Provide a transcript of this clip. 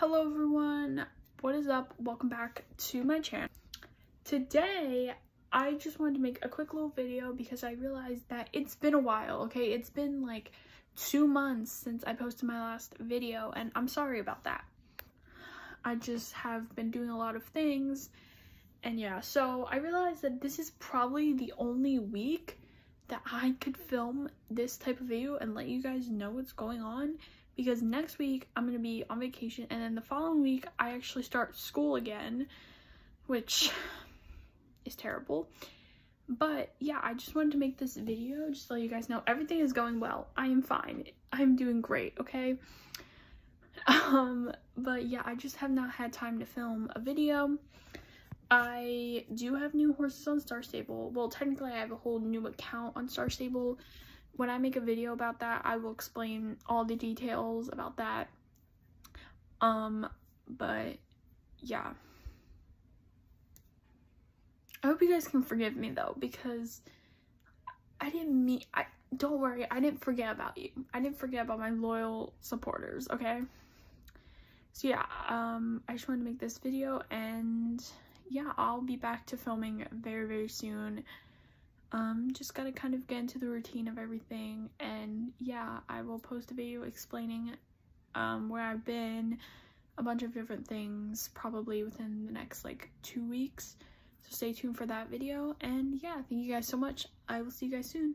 Hello everyone, what is up? Welcome back to my channel. Today, I just wanted to make a quick little video because I realized that it's been a while, okay? It's been like two months since I posted my last video and I'm sorry about that. I just have been doing a lot of things and yeah, so I realized that this is probably the only week that I could film this type of video and let you guys know what's going on because next week I'm gonna be on vacation and then the following week I actually start school again which is terrible. But yeah I just wanted to make this video just to let you guys know everything is going well. I am fine. I'm doing great okay? Um but yeah I just have not had time to film a video. I do have new horses on Star Stable. Well technically I have a whole new account on Star Stable when I make a video about that, I will explain all the details about that. Um, but yeah. I hope you guys can forgive me though, because I didn't mean, I, don't worry, I didn't forget about you. I didn't forget about my loyal supporters, okay? So yeah, um, I just wanted to make this video and yeah, I'll be back to filming very, very soon um just gotta kind of get into the routine of everything. And yeah i will post a video explaining um where i've been a bunch of different things probably within the next like two weeks. So stay tuned for that video. And yeah thank you guys so much. I will see you guys soon